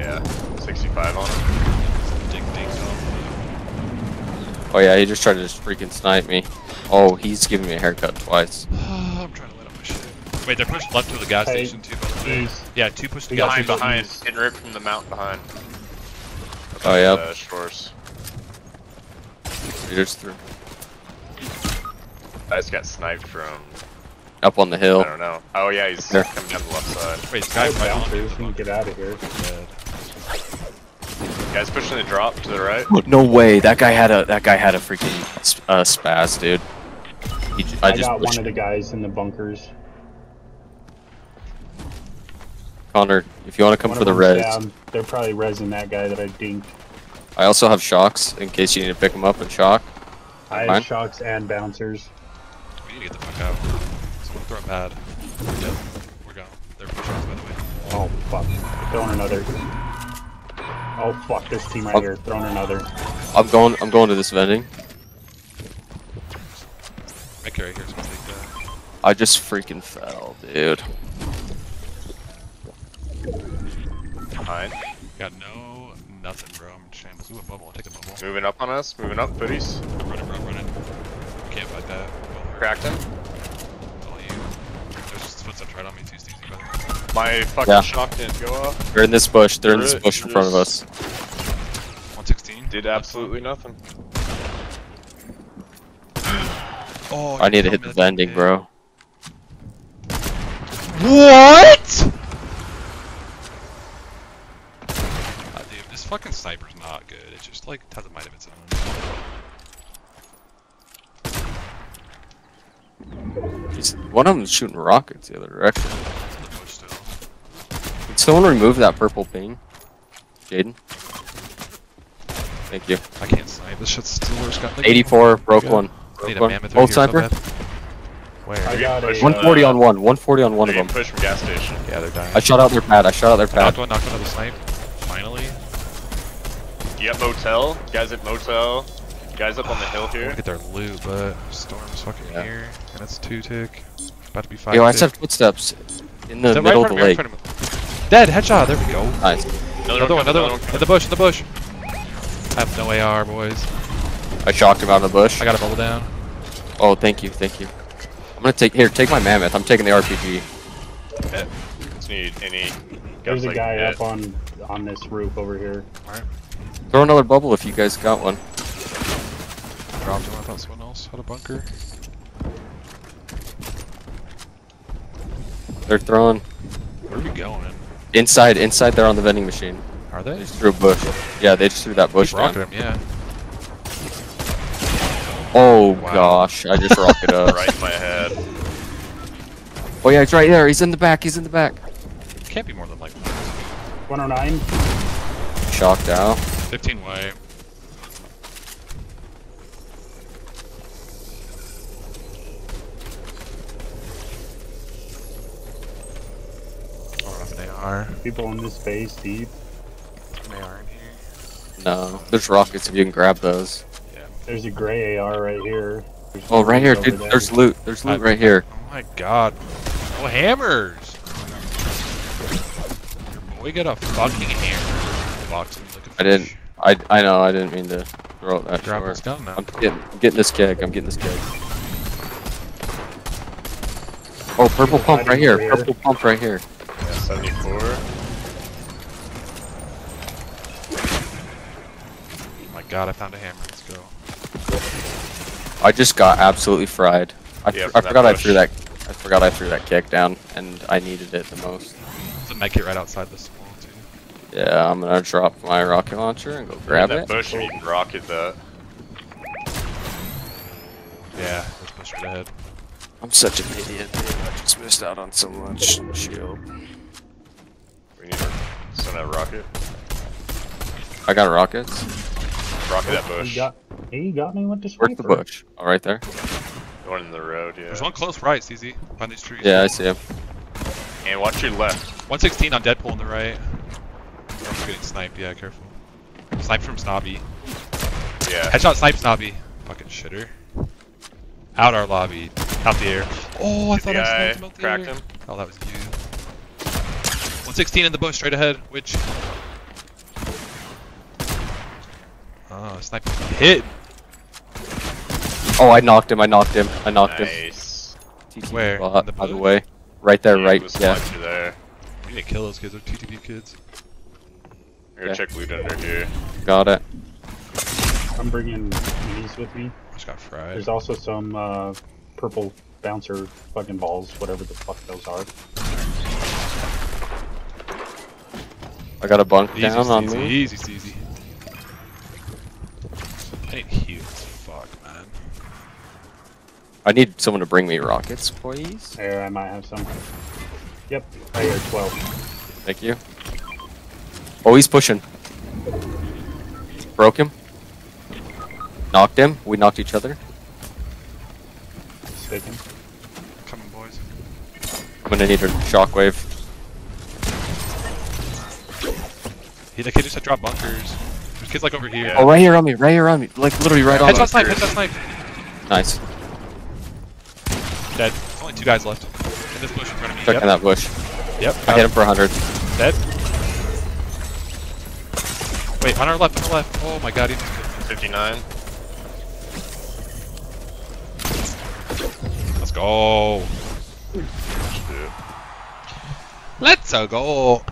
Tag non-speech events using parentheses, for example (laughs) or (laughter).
Yeah, 65 on him. Ding ding dong. Oh yeah, he just tried to just freaking snipe me. Oh, he's giving me a haircut twice. (sighs) I'm trying to light up my shit. Wait, they're pushing left to the gas Hey, station too. By the way. Jeez. Yeah, two push the We gas station. Behind, Jeez. behind. Getting ripped from the mountain behind. Oh yeah, Uh, shores. he just threw I just got sniped from, up on the hill. I don't know. Oh yeah, he's There. coming down the left side. Wait, this guy Guys, right on bouncers, me. we can get out of here. Guys pushing the drop to the right. No way, that guy had a that guy had a freaking sp- uh, spaz, dude. He, j- I I, just got pushed one of the guys in the bunkers. Connor. If you want to come One for the them's res, down. They're probably resing that guy that I dinked. I also have shocks in case you need to pick him up and shock. I Fine. have shocks and bouncers. We need to get the fuck out. Someone throw a pad. Yep. We're going. They're pushing us by the way. Oh fuck. Throwing another. Oh fuck, this team right Oh. here. Throwing another. I'm going. I'm going to this vending. My carry here's gonna take that. I just freaking fell, dude. Behind. Got no nothing, bro. I'm trying to do a bubble. I'll take a bubble. Moving up on us. Moving up, footies. I'm running, bro. I'm running. Can't fight that. Cracked him. It's all you. There's just footsteps right on me too, Steezy, by. My fucking Yeah. shock didn't go off. They're in this bush. They're in this bush in front of us. 116. Did absolutely nothing. (gasps) Oh, I need to hit the landing, vending, bro. What? Uh, dude, this fucking sniper's not good. It just like has a might of its own. He's, one of them's shooting rockets the other direction. It's in the bush still. Can someone remove that purple ping? Jaden? Thank you. I can't snipe. This shit's still worse. Got 84, broke Yeah. one. I Broke one. mammoth Both here sniper? Where? I got a. push uh, 140 on one, 140 on one of them. Push from gas station. Yeah, they're dying. I shot out their pad, I shot out their knocked pad. one, knocked one of the snipe. Finally. Yep, motel. Guys at motel. Guys up on the hill here. wanna get their loot, but Storm's fucking Yeah. here, and it's two tick. About to be five. Yo, I tick. said footsteps in the middle right of the lake. of me, right in front of me? Dead, headshot, there we go. Nice. Another one, another one. In the bush, in the bush. I have no AR, boys. I shocked him out of the bush. I got a bubble down. Oh, thank you, thank you. I'm gonna take, here, take my mammoth. I'm taking the RPG. Just need any. There's a a I can guy get. up on on this roof over here. Throw another bubble if you guys got one. Dropped him. I thought someone else had a bunker. They're throwing Where are we going? inside, inside They're on the vending machine. Are They they? just threw a bush. Yeah, they just threw that bush Rocket down. him, yeah. Oh Wow. gosh, I just rocket up. (laughs) Right in my head. Oh yeah, he's right there. He's in the back. He's in the back. Can't be more than like 109. Shocked out. 15 white. I don't have an AR. People in this base deep. An AR in here. No, there's rockets if you can grab those. Yeah. There's a gray AR right here. There's Oh, right here, dude. there. There's loot. There's loot I- right here. Oh my god. Oh, hammers! Your boy got a fucking hammer. Boxing like a I didn't. I I know. I didn't mean to throw it that Drop his short. gun now. I'm getting getting this keg. I'm getting this keg. Oh, purple pump right here. Purple pump right here. Yeah, 74. Oh my god, I found a hammer. Let's go. I just got absolutely fried. I, Yeah, I from that forgot I threw that. I forgot I threw that kick down, and I needed it the most. There's a med kit right outside this wall, too. Yeah, I'm gonna drop my rocket launcher and go grab in it. that bush and you rocket that. Yeah, there's push right ahead. I'm such an idiot. Dude. I just missed out on so much shield. That rocket. I got rockets. Rocket that He bush. got, he got me with the sniper. Where's the bush? Oh, right there. Going in the road, yeah. There's one close right, CZ. Behind these trees. Yeah, I see him. And watch your left. 116 on Deadpool on the right. I'm getting sniped, yeah, careful. Snipe from Snobby. Yeah. Headshot snipe Snobby. Fucking shitter. Out our lobby. Out the air. Oh, I The thought I sniped him out the cracked air. him. Oh, that was you. 116 in the bush, straight ahead. Which? Uh, sniper hit. Oh, I knocked him. I knocked him. I knocked him. Nice. TTP Where? spot, In the by the way. Right there, Yeah, right. Yeah. there. We need to kill those kids. They're TTP kids. Here, Yeah. check loot under here. Got it. I'm bringing minis with me. I just got fried. There's also some uh, purple bouncer fucking balls, whatever the fuck those are. I got a bunk Easy, down on easy, me. easy, easy. I need heals. Fuck, man. I need someone to bring me rockets, please. There, I might have some. Yep, right here, 12. Thank you. Oh, he's pushing. Broke him. Knocked him. We knocked each other. Mistaken. Coming, boys. I'm gonna need a shockwave. He, the kid just had drop bunkers. There's kids like over here. Oh, right here on me. Right here on me. Like literally right on me. Headshot snipe, headshot snipe. Nice. Dead. There's only two guys left. In this bush in front of me. Checking Yep. that bush. Yep. I hit him for 100. Dead. Wait, on our left, on our left. Oh my god, he just killed me. 59. Let's go. Let's go.